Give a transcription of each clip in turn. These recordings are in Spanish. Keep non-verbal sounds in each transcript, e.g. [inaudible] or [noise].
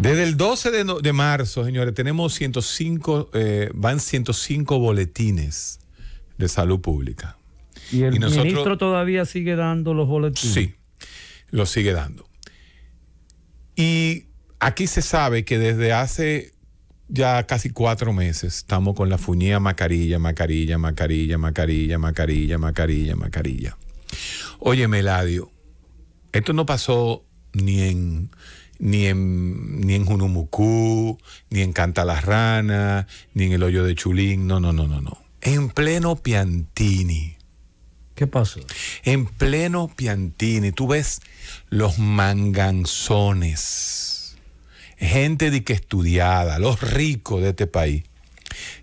Desde el 12 de, no- de marzo, señores, tenemos 105, eh, van 105 boletines de salud pública. Y el Y nosotros- ministro todavía sigue dando los boletines. Sí, lo sigue dando. Y aquí se sabe que desde hace ya casi cuatro meses estamos con la fuñía mascarilla, mascarilla, mascarilla, mascarilla, mascarilla, mascarilla, mascarilla. Oye, Meladio, esto no pasó ni en ni en ni en Junumucú, ni en Canta la Rana, ni en el hoyo de Chulín, no, no, no, no, no. En pleno Piantini ¿Qué pasó? en pleno Piantini, tú ves los manganzones, gente de que estudiada, los ricos de este país,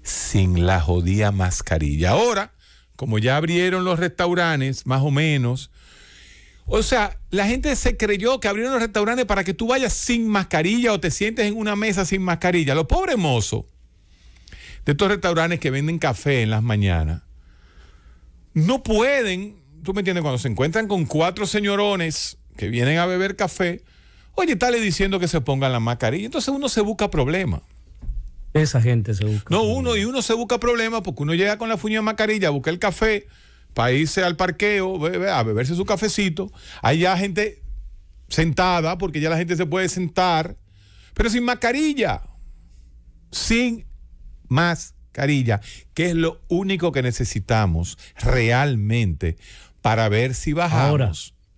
sin la jodida mascarilla. Ahora, como ya abrieron los restaurantes, más o menos, o sea, la gente se creyó que abrieron los restaurantes para que tú vayas sin mascarilla o te sientes en una mesa sin mascarilla. Los pobres mozos de estos restaurantes que venden café en las mañanas no pueden, tú me entiendes, cuando se encuentran con cuatro señorones que vienen a beber café, oye, estale diciendo que se pongan la mascarilla. Entonces uno se busca problemas. Esa gente se busca. No, uno y uno se busca problemas porque uno llega con la fuña de mascarilla, busca el café para irse al parqueo, a beberse su cafecito. Hay ya gente sentada porque ya la gente se puede sentar, pero sin mascarilla. Sin mascarilla, que es lo único que necesitamos realmente para ver si bajamos. Ahora,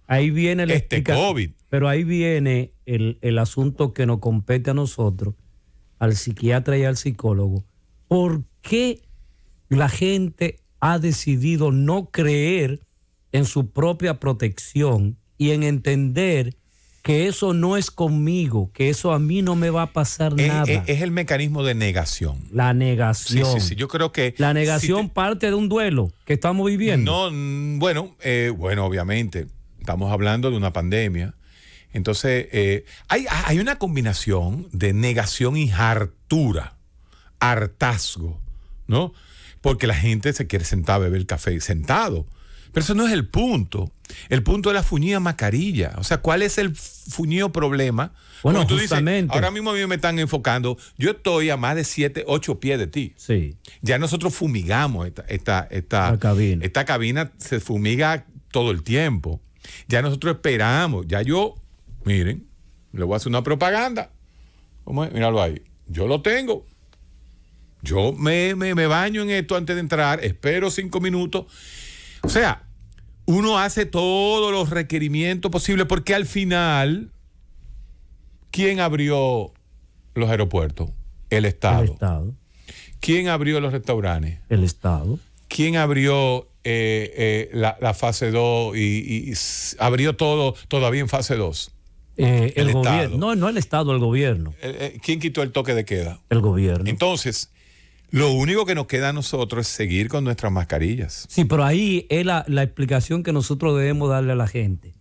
ahí viene la este COVID. Pero ahí viene el, el asunto que nos compete a nosotros, al psiquiatra y al psicólogo. ¿Por qué la gente ha decidido no creer en su propia protección y en entender que eso no es conmigo, que eso a mí no me va a pasar Es, nada? es- es el mecanismo de negación. la Sí, negación. sí, sí. Yo creo que. La si negación te- parte de un duelo que estamos viviendo. No, mm, bueno, eh, bueno, obviamente, estamos hablando de una pandemia. Entonces, eh, hay, hay una combinación de negación y hartura, hartazgo, ¿no? Porque la gente se quiere sentar a beber café sentado. Pero eso no es el punto. El punto es la fuñía mascarilla. O sea, ¿cuál es el fuñido problema? Bueno, tú dices, ahora mismo a mí me están enfocando. Yo estoy a más de 7, 8 pies de ti. Sí. Ya nosotros fumigamos esta, esta, esta, cabina. esta cabina se fumiga todo el tiempo. Ya nosotros esperamos. Ya yo, miren, le voy a hacer una propaganda. ¿Cómo es? Míralo ahí. Yo lo tengo. Yo me, me, me baño en esto antes de entrar, espero cinco minutos. O sea, uno hace todos los requerimientos posibles porque al final, ¿quién abrió los aeropuertos? El Estado. El Estado. ¿Quién abrió los restaurantes? El Estado. ¿Quién abrió eh, eh, la, la fase 2 y, y- y s- abrió todo todavía en fase 2? Eh, el, El Estado. gobierno. No, no el Estado, el gobierno. ¿Quién quitó el toque de queda? El gobierno. Entonces, lo único que nos queda a nosotros es seguir con nuestras mascarillas. Sí, pero ahí es la, la explicación que nosotros debemos darle a la gente.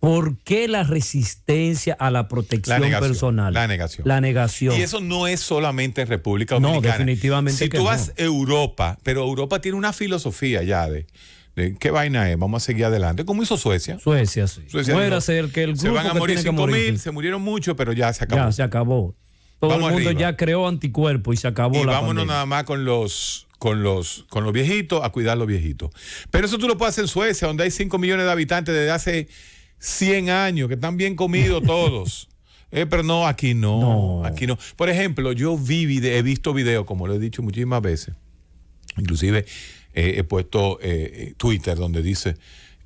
¿Por qué la resistencia a la protección La negación, personal? la negación. La negación. Y eso no es solamente en República No, Dominicana. definitivamente Si que tú no. vas a Europa, pero Europa tiene una filosofía ya de, de qué vaina es, vamos a seguir adelante, como hizo Suecia. Suecia, sí. Suecia dijo, el que el grupo se van a que morir tiene que 5 morir. mil, se murieron muchos, pero ya se acabó. Ya, se acabó. Todo Vamos el mundo arriba. ya creó anticuerpos y se acabó y la vámonos pandemia. nada más con los con los con los viejitos a cuidar los viejitos. Pero eso tú lo puedes hacer en Suecia, donde hay 5 millones de habitantes desde hace 100 años, que están bien comidos [laughs] todos. Eh, pero no, aquí no, No. Aquí no. Por ejemplo, yo vi he visto videos, como lo he dicho muchísimas veces. Inclusive eh, he puesto eh, Twitter donde dice,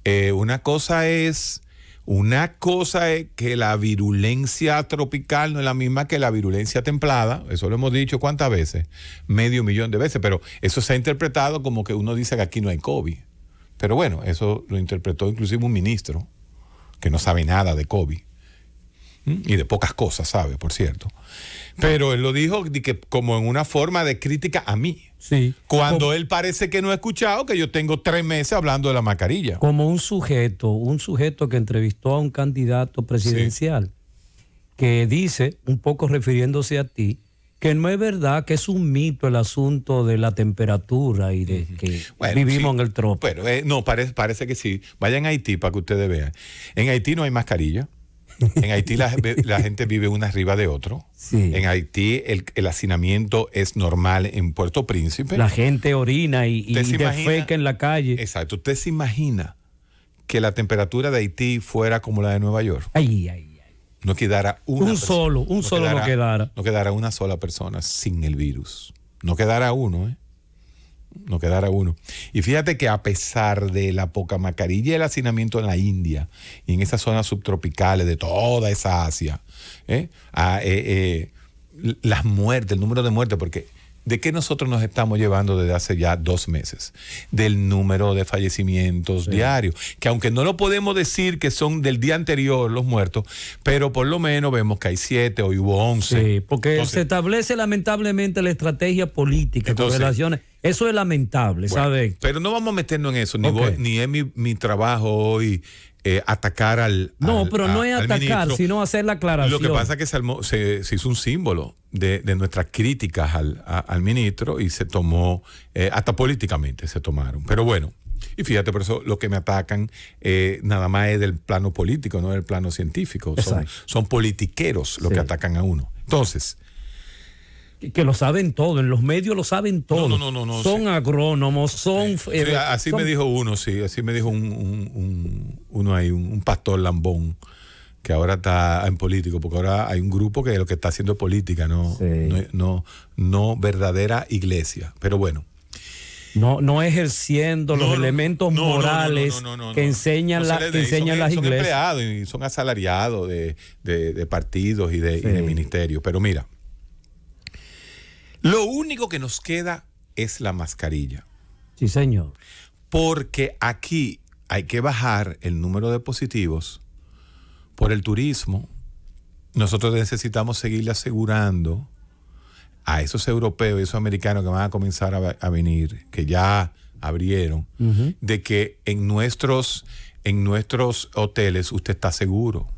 eh, una cosa es, una cosa es que la virulencia tropical no es la misma que la virulencia templada, eso lo hemos dicho cuántas veces, medio millón de veces, pero eso se ha interpretado como que uno dice que aquí no hay COVID. Pero bueno, eso lo interpretó inclusive un ministro que no sabe nada de COVID. ¿Mm? Y de pocas cosas sabe, por cierto. Pero él lo dijo de que como en una forma de crítica a mí. Sí. Cuando él parece que no ha escuchado que yo tengo tres meses hablando de la mascarilla. como un sujeto, un sujeto que entrevistó a un candidato presidencial, que dice, un poco refiriéndose a ti, que no es verdad, que es un mito el asunto de la temperatura y de que Bueno, vivimos sí. en el trópico. Bueno, eh, no, parece, parece que sí. Vayan a Haití para que ustedes vean. En Haití no hay mascarilla. En Haití la, la gente vive una arriba de otro. Sí. En Haití el, el hacinamiento es normal en Puerto Príncipe. La gente orina y, y defeca en la calle. Exacto. ¿Usted se imagina que la temperatura de Haití fuera como la de Nueva York? Ay, ay, ay. No quedara una Un persona- solo, un solo no quedara. No quedara una sola persona sin el virus. No quedara uno, ¿eh? No quedara uno. Y fíjate que a pesar de la poca mascarilla y el hacinamiento en la India y en esas zonas subtropicales de toda esa Asia, ¿eh? Ah, eh, eh, las muertes, el número de muertes, porque ¿de qué nosotros nos estamos llevando desde hace ya dos meses? Del número de fallecimientos diarios, que aunque no lo podemos decir que son del día anterior los muertos, pero por lo menos vemos que hay siete, hoy hubo once. Sí, porque Entonces, se establece lamentablemente la estrategia política con Entonces- relaciones. Eso es lamentable, Bueno, ¿sabes? Pero no vamos a meternos en eso, ni, voy- ni es mi, mi trabajo hoy eh, atacar al. No, al- pero no a- es atacar, ministro. sino hacer la aclaración. Lo que pasa es que se, armó- se- se hizo un símbolo de, de nuestras críticas al, a- al ministro y se tomó, eh, hasta políticamente se tomaron. Pero bueno, y fíjate, por eso lo que me atacan eh, nada más es del plano político, no del plano científico. Son, son politiqueros los Sí. que atacan a uno. Entonces, Que- lo saben todo, en los medios lo saben todo. no, no, no, no, son sí. agrónomos, son... Sí, eh, así son- me dijo uno, sí, así me dijo un, un- un- uno ahí, un, un pastor lambón, que ahora está en político, porque ahora hay un grupo que lo que está haciendo es política, no, Sí. no, no, no verdadera iglesia. Pero bueno. No, no ejerciendo los No, elementos no, morales que enseñan, la- que enseñan son, las son iglesias. empleados y son asalariados de, de- de partidos y de, y de Sí. ministerios. Pero mira, lo único que nos queda es la mascarilla. Sí, señor. Porque aquí hay que bajar el número de positivos por el turismo. Nosotros necesitamos seguirle asegurando a esos europeos y esos americanos que van a comenzar a, a venir, que ya abrieron, de que en nuestros, en nuestros hoteles usted está seguro.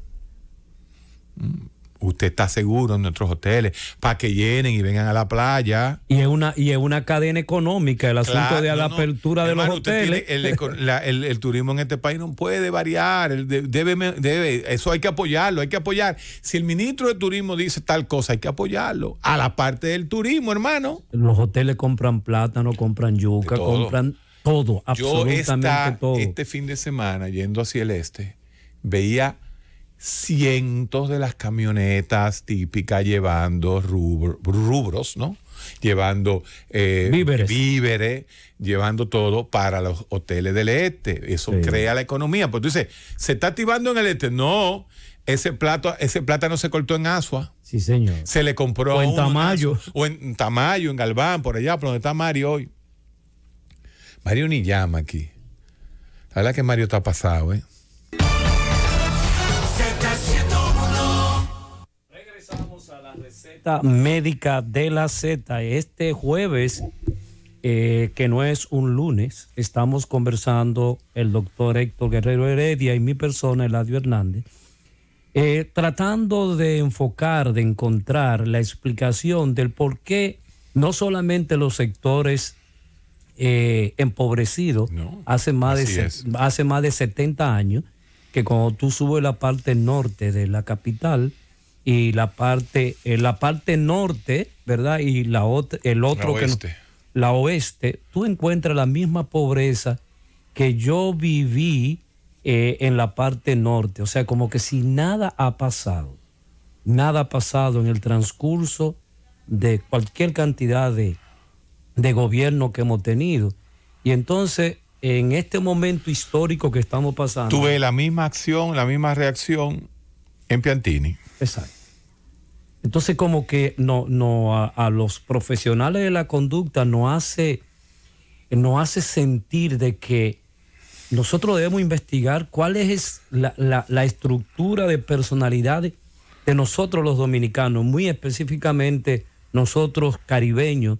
Usted está seguro en nuestros hoteles para que llenen y vengan a la playa. Y es una, y es una cadena económica el asunto Claro, de la no, apertura de los hoteles. el, eco- la- el- el turismo en este país no puede variar. debe, debe- eso hay que apoyarlo, hay que apoyar. Si el ministro de turismo dice tal cosa, hay que apoyarlo. A la parte del turismo, hermano. Los hoteles compran plátano, compran yuca, compran todo, Yo absolutamente esta- todo. este fin de semana, yendo hacia el este, veía cientos de las camionetas típicas llevando rubro- rubros, ¿no? Llevando eh, Víveres. víveres, llevando todo para los hoteles del este. Eso Sí. crea la economía. Pues tú dices, ¿se está activando en el este? No, ese, plato, ese plátano se cortó en Asua. Sí, señor. Se le compró O en Tamayo. O en Tamayo, en Galván, por allá, por donde está Mario hoy. Mario ni llama aquí. La verdad que Mario está pasado, ¿eh? Médica de la Z. Este jueves, eh, que no es un lunes, estamos conversando el doctor Héctor Guerrero Heredia y mi persona, Eladio Hernández, eh, tratando de enfocar, de encontrar la explicación del por qué no solamente los sectores eh, empobrecidos No, hace, más de, hace más de 70 años, que cuando tú subes la parte norte de la capital y la parte, eh, la parte norte, ¿verdad? Y la otra, el otro que no- la oeste, tú encuentras la misma pobreza que yo viví eh, en la parte norte. O sea, como que si nada ha pasado, nada ha pasado en el transcurso de cualquier cantidad de, de gobierno que hemos tenido. Y entonces, en este momento histórico que estamos pasando... Tuve la misma acción, la misma reacción en Piantini. Exacto. Entonces, como que no, no a, los profesionales de la conducta nos hace, nos hace sentir de que nosotros debemos investigar cuál es la, la- la estructura de personalidad de, de nosotros los dominicanos, muy específicamente nosotros caribeños,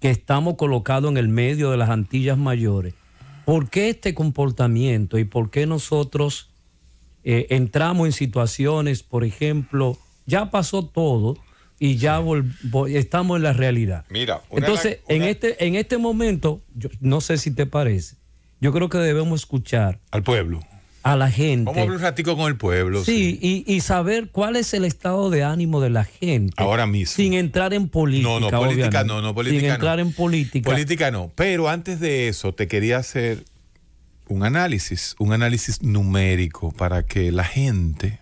que estamos colocados en el medio de las Antillas Mayores. ¿Por qué este comportamiento y por qué nosotros eh, entramos en situaciones, por ejemplo, ya pasó todo y ya estamos en la realidad? Mira, una Entonces, en, este, en este momento, yo no sé si te parece, yo creo que debemos escuchar Al pueblo. a la gente. Vamos a hablar un ratico con el pueblo. Sí, Y, y saber cuál es el estado de ánimo de la gente. Ahora mismo. Sin entrar en política. No, no, política no, no, política Sin entrar en política. Política no. Pero antes de eso, te quería hacer un análisis, un análisis numérico para que la gente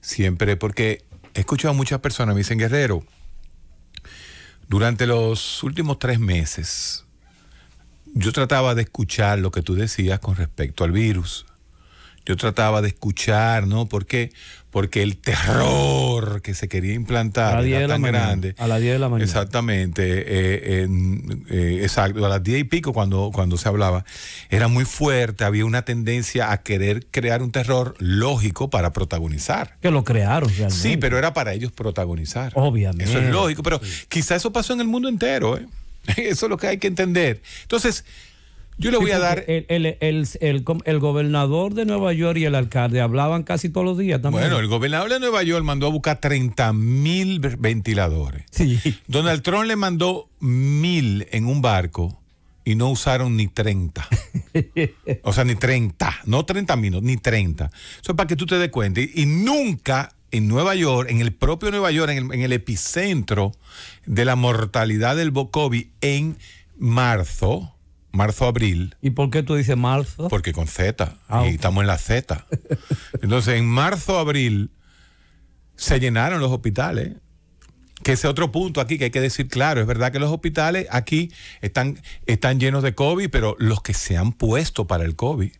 siempre, porque he escuchado a muchas personas, me dicen, Guerrero, durante los últimos tres meses, yo trataba de escuchar lo que tú decías con respecto al virus. Yo trataba de escuchar, ¿no? ¿Por qué? Porque el terror que se quería a implantar las 10 era de la tan mañana. grande. A las 10 de la mañana. Exactamente, eh, en- eh, exacto, a las 10 y pico cuando, cuando se hablaba, era muy fuerte, había una tendencia a querer crear un terror lógico para protagonizar. Que lo crearon realmente. Sí, pero era para ellos protagonizar. Obviamente. Eso es lógico, pero quizá eso pasó en el mundo entero. ¿eh? [laughs] Eso es lo que hay que entender. Entonces, yo le voy a dar... El, el, el, el, el gobernador de Nueva York y el alcalde hablaban casi todos los días también. Bueno, el gobernador de Nueva York mandó a buscar 30 mil ventiladores. Sí. Donald Trump le mandó mil en un barco y no usaron ni 30. [laughs] o sea, ni 30. No 30 minutos, ni 30. Eso es para que tú te des cuenta. Y, y nunca en Nueva York, en el propio Nueva York, en el, en el epicentro de la mortalidad del COVID en marzo, marzo-abril, ¿Y por qué tú dices marzo? porque con Z, Ah, y ok. estamos en la Z. [laughs] Entonces, en marzo, abril, se llenaron los hospitales. Que ese otro punto aquí que hay que decir claro, es verdad que los hospitales aquí están, están llenos de COVID, pero los que se han puesto para el COVID,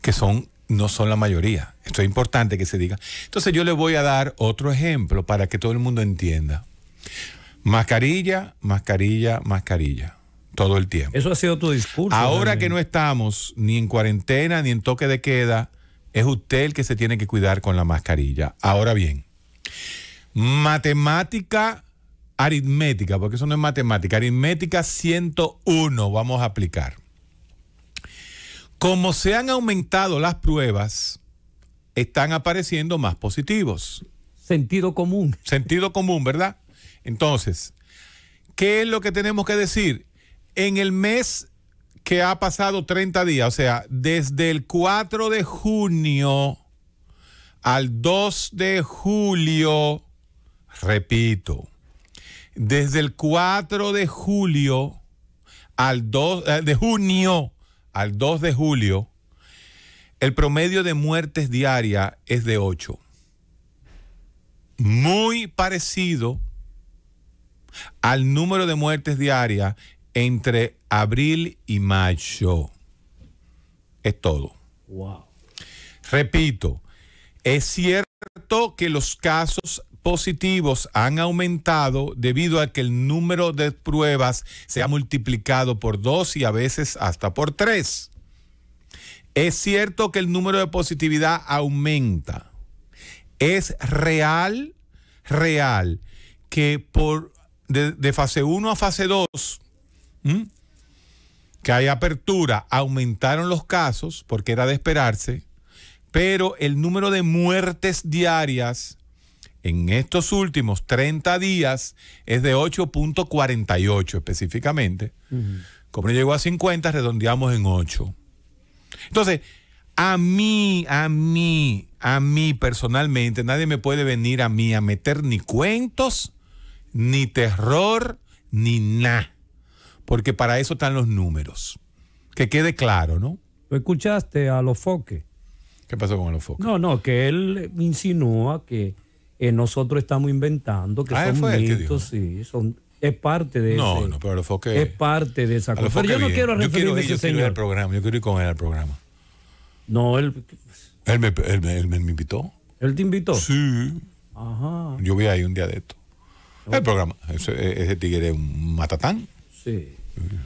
que son, no son la mayoría. Esto es importante que se diga. Entonces yo le voy a dar otro ejemplo para que todo el mundo entienda. Mascarilla, mascarilla, mascarilla. Todo el tiempo. Eso ha sido tu discurso. Ahora que no estamos ni en cuarentena ni en toque de queda, es usted el que se tiene que cuidar con la mascarilla. Ahora bien, matemática aritmética, porque eso no es matemática, aritmética 101 vamos a aplicar. Como se han aumentado las pruebas, están apareciendo más positivos. Sentido común. Sentido común, ¿verdad? Entonces, ¿qué es lo que tenemos que decir? En el mes que ha pasado 30 días, o sea, desde el 4 de junio al 2 de julio, repito, desde el 4 de julio al 2 eh, de junio al 2 de julio, el promedio de muertes diarias es de 8 muy parecido al número de muertes diarias entre abril y mayo. Es todo. Wow. Repito, es cierto que los casos positivos han aumentado debido a que el número de pruebas se ha multiplicado por dos y a veces hasta por tres. Es cierto que el número de positividad aumenta. Es real, real, que por de, de fase 1 a fase 2, ¿m? que hay apertura, aumentaron los casos, porque era de esperarse, pero el número de muertes diarias en estos últimos 30 días es de 8.48 específicamente. Como no llegó a 50, redondeamos en 8. Entonces, a mí, a mí, a mí personalmente, nadie me puede venir a mí a meter ni cuentos, ni terror, ni nada. Porque para eso están los números. Que quede claro, ¿no? ¿Tú escuchaste a los foques? ¿Qué pasó con los focos? No, no, que él insinúa que eh, nosotros estamos inventando, que Ah, son fue mitos, sí, son, es parte de No, ese- no, pero los foques. es parte de esa cosa. Pero yo no bien. quiero yo quiero referirme a ese yo quiero ir al señor. programa, yo quiero ir con él al programa. No, él, Él me, él me- él me invitó. él te invitó. Sí. Ajá, Yo voy ahí un día de esto. El programa. Ese, ese tigre es un matatán. sí.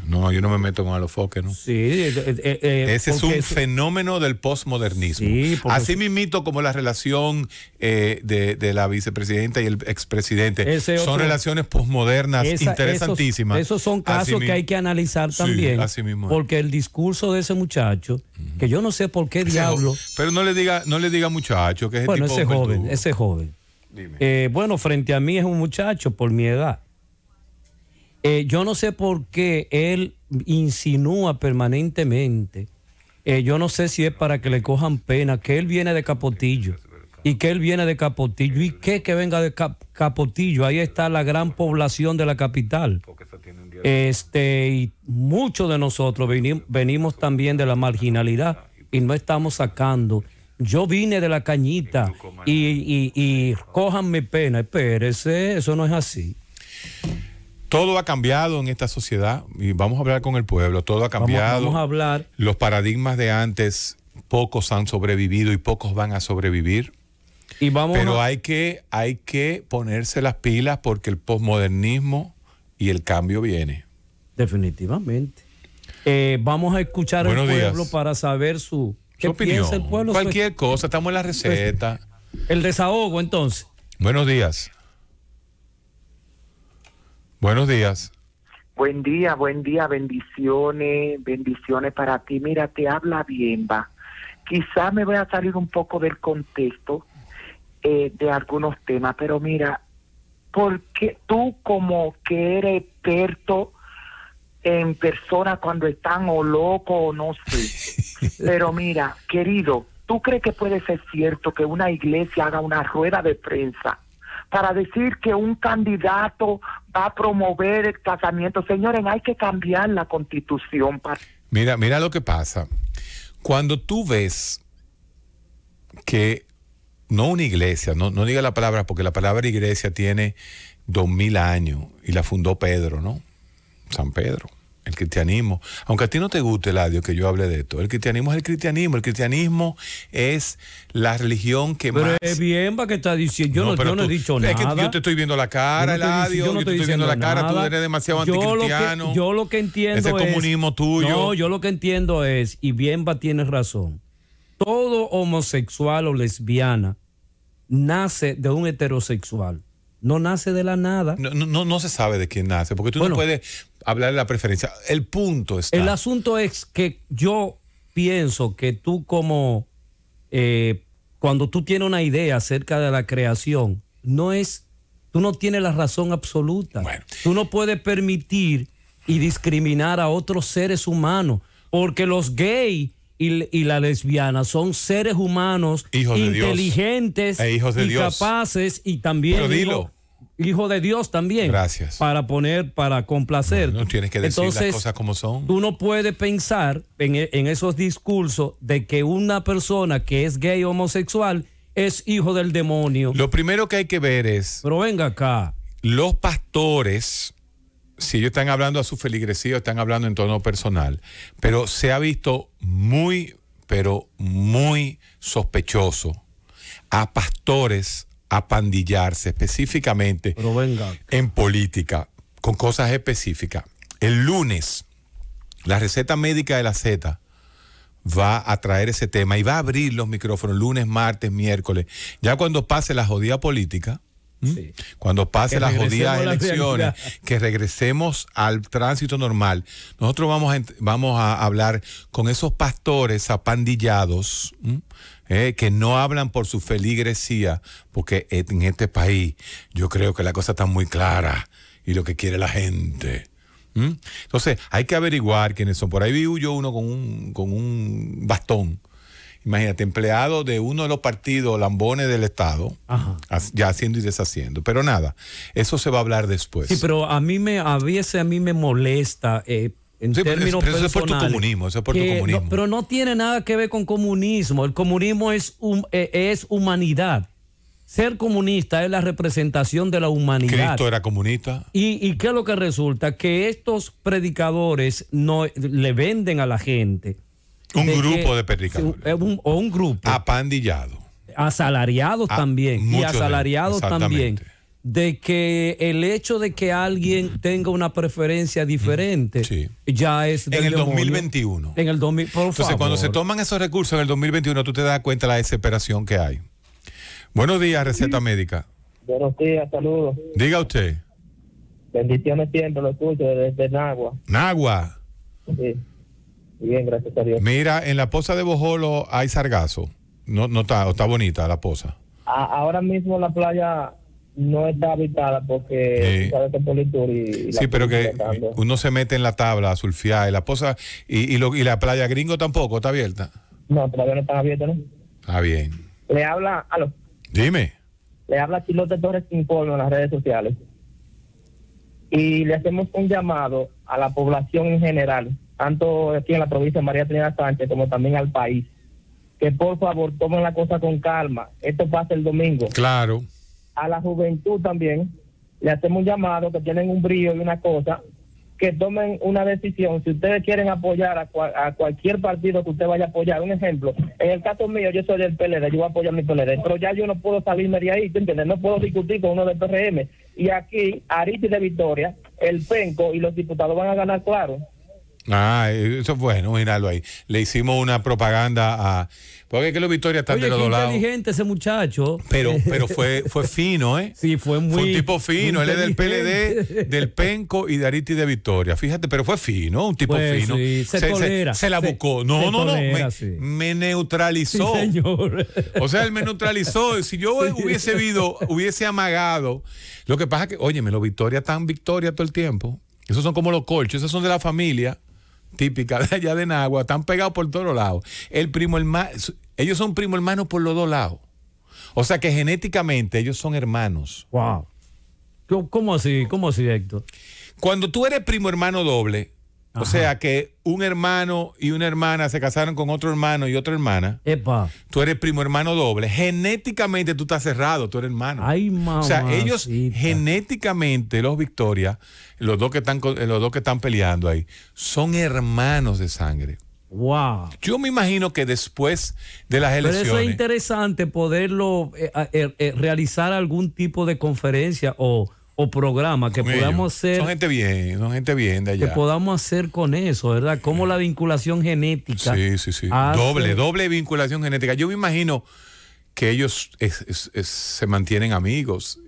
No, yo no me meto con a los foques, ¿no? Sí, eh, eh, eh, Ese es un fenómeno del postmodernismo. Sí, Así mismito como la relación eh, de, de la vicepresidenta y el expresidente. Son relaciones postmodernas esa- interesantísimas. Esos, esos son Así casos que hay que analizar Sí, también. así mismo es. Porque el discurso de ese muchacho, que yo no sé por qué Ese diablo. Pero no le diga, no le diga muchacho, que es Bueno, tipo ese joven, ese joven. Dime. Bueno, frente a mí es un muchacho por mi edad. Eh, yo no sé por qué él insinúa permanentemente eh, yo no sé si es para que le cojan pena, que él viene de Capotillo y que él viene de Capotillo y que que venga de Cap- Capotillo, ahí está la gran población de la capital. Este, y muchos de nosotros veni- venimos también de la marginalidad y no estamos sacando. Yo vine de la cañita y, y, y cójanme pena, espérese, eso no es así. Todo ha cambiado en esta sociedad y vamos a hablar con el pueblo. Todo ha cambiado. vamos a hablar. Los paradigmas de antes, pocos han sobrevivido y pocos van a sobrevivir. Y vamos Pero a- hay que, hay que ponerse las pilas porque el posmodernismo y el cambio viene. Definitivamente. Eh, vamos a escuchar Buenos al pueblo días. para saber su Su qué opinión. piensa el pueblo. Cualquier cosa, estamos en la receta. El desahogo, entonces. Buenos días. Buenos días. Buen día, buen día, bendiciones, bendiciones para ti. Mira, te habla Bienva. Quizá me voy a salir un poco del contexto eh, de algunos temas, pero mira, porque tú como que eres experto en personas cuando están o locos o no sé, [laughs] pero mira, querido, ¿tú crees que puede ser cierto que una iglesia haga una rueda de prensa para decir que un candidato va a promover el casamiento. Señores, hay que cambiar la constitución. Mira, mira lo que pasa. Cuando tú ves que no una iglesia, no, no diga la palabra porque la palabra iglesia tiene dos mil años y la fundó Pedro, ¿no? San Pedro, el cristianismo. Aunque a ti no te guste, Ladio, que yo hable de esto, el cristianismo es el cristianismo. El cristianismo es la religión que Pero más... es bien para que está diciendo. Yo no, pero yo no he tú- dicho es nada. que yo te estoy viendo la cara, Eladio, yo no yo te estoy viendo la cara, tú nada. eres demasiado Yo lo que- anticristiano. Yo lo que entiendo Ese es. comunismo tuyo. No, yo lo que entiendo es, y Bienva tiene razón. Todo homosexual o lesbiana nace de un heterosexual. No nace de la nada. No, no, no, se sabe de quién nace, porque tú Bueno. no puedes hablar de la preferencia. El punto está. El asunto es que yo pienso que tú como eh, cuando tú tienes una idea acerca de la creación, no es, tú no tienes la razón absoluta. Bueno. Tú no puedes permitir y discriminar a otros seres humanos, porque los gays y, y la lesbiana son seres humanos Hijos inteligentes E hijos de y Dios. capaces y también Pero dilo. hijo- hijo de Dios también. Gracias. Para poner, para complacer. No tienes que decir Entonces, las cosas como son. Tú no puedes pensar en, en esos discursos de que una persona que es gay o homosexual es hijo del demonio. Lo primero que hay que ver es Pero venga acá. los pastores, si ellos están hablando a su feligresía están hablando en tono personal, pero se ha visto muy, pero muy sospechoso a pastores apandillarse específicamente Pero venga. en política con cosas específicas. El lunes, la receta médica de la Z va a traer ese tema y va a abrir los micrófonos lunes, martes, miércoles. Ya cuando pase la jodida política, cuando pase las jodidas la elecciones, que regresemos al tránsito normal, nosotros vamos a, vamos a hablar con esos pastores apandillados ¿m? Eh, que no hablan por su feligresía, porque en este país yo creo que la cosa está muy clara y lo que quiere la gente. Entonces, hay que averiguar quiénes son. Por ahí vi yo uno con un, con un bastón. Imagínate, empleado de uno de los partidos lambones del Estado, Ajá. ya haciendo y deshaciendo. Pero nada, eso se va a hablar después. Sí, pero a mí me, a veces a mí me molesta eh, en Sí, términos pero eso es por tu comunismo, eso es por tu que comunismo. no- pero no tiene nada que ver con comunismo. El comunismo es, eh, es humanidad. Ser comunista es la representación de la humanidad. Cristo era comunista. ¿Y, y qué es lo que resulta? Que estos predicadores no le venden a la gente. Un de grupo que- de predicadores. un- o un grupo. Apandillado. asalariados también. Y de- asalariados también. De que el hecho de que alguien tenga una preferencia diferente sí. ya es. del En el demonio. 2021. En el 2000, por Entonces, favor. cuando se toman esos recursos en el 2021, tú te das cuenta de la desesperación que hay. Buenos días, receta médica. Buenos días, saludos. Diga usted, Bendiciones siempre, lo escucho desde Nagua. Nagua, Sí. Bien, gracias a Dios. mira, en la poza de Bojolo hay sargazo. No, no está, está bonita la poza. A- ahora mismo la playa no está habitada porque sabes que y, y Sí, pero que uno se mete en la tabla a surfear y la posa y, y, lo- y la playa gringo tampoco está abierta. No, todavía no están abiertos, ¿no? Está bien. Le habla, aló, Dime. le habla Chilote Torres Informe en las redes sociales. Y le hacemos un llamado a la población en general, tanto aquí en la provincia de María Trinidad Sánchez como también al país, que por favor tomen la cosa con calma. Esto pasa el domingo. Claro. A la juventud también le hacemos un llamado que tienen un brillo y una cosa que tomen una decisión si ustedes quieren apoyar a, cua- a cualquier partido que usted vaya a apoyar un ejemplo en el caso mío yo soy del PLD yo voy a apoyar mi PLD pero ya yo no puedo salirme de ahí ¿tú entiendes? no puedo discutir con uno del PRM y aquí Ariti de Victoria el PENCO y los diputados van a ganar claro Ah, eso es bueno, míralo ahí. Le hicimos una propaganda a. Porque es que los Victoria están Oye, de los dos lados. inteligente ese muchacho. Pero, [laughs] pero fue, fue fino, ¿eh? Sí, fue muy. Fue un tipo fino, él es del. PLD, del Penco y de Ariti de Victoria. Fíjate, pero fue fino, un tipo Pues fino. sí, se tolera. se la Se- buscó. No, se no, no. Me, sí. me Sí, neutralizó. señor. O sea, él me neutralizó. Si yo hubiese visto, hubiese amagado. Lo que pasa es que, óyeme, los Victoria están Victoria todo el tiempo. Esos son como los colchos, esos son de la familia típica de allá de Nagua, están pegados por todos lados. El primo hermano, ellos son primo hermanos por los dos lados. O sea que genéticamente ellos son hermanos. Wow. ¿Cómo- ¿Cómo así? ¿Cómo así, Héctor? Cuando tú eres primo hermano doble, o sea que un hermano y una hermana se casaron con otro hermano y otra hermana, Epa. tú eres primo hermano doble, genéticamente tú estás cerrado, tú eres hermano. Ay, mamá. o sea, ellos genéticamente, los Victoria, los dos que están con- los dos que están peleando ahí, son hermanos de sangre. Wow. Yo me imagino que después de las Pero elecciones. eso es interesante poderlo eh, eh, eh, realizar algún tipo de conferencia o, o programa que con podamos ellos. hacer Son gente bien, son gente bien de que allá. podamos hacer con eso, ¿verdad? Como la vinculación genética. Sí, sí, sí. hace- Doble, doble vinculación genética. Yo me imagino que ellos es- es- es- se mantienen amigos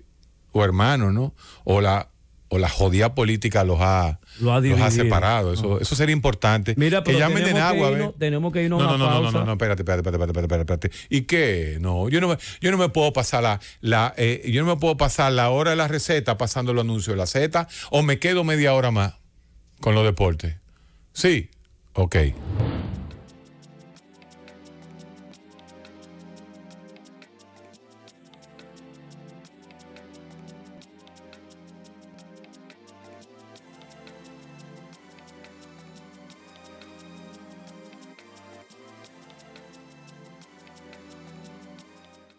o hermanos, ¿no? O la, o la jodida política los ha, Lo ha los ha separado. Eso, eso sería importante. Mira, que llamen tenemos, agua, que irnos, tenemos que irnos No, a no, una no, no, pausa. no, no, espérate, espérate, espérate, espérate, espérate, espérate. ¿Y qué? No, yo no me, yo no me puedo pasar la, la eh, yo no me puedo pasar la hora de la receta pasando los anuncios de la Z o me quedo media hora más con los deportes. Sí, ok.